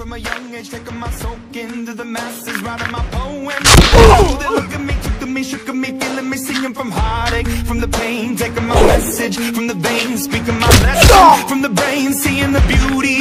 from a young age, taking my soak into the masses, writing my poems. They look at me, took to me, shook at me, feeling me, singing from heartache, from the pain, taking my message from the veins, speaking my lesson from the brain, seeing the beauty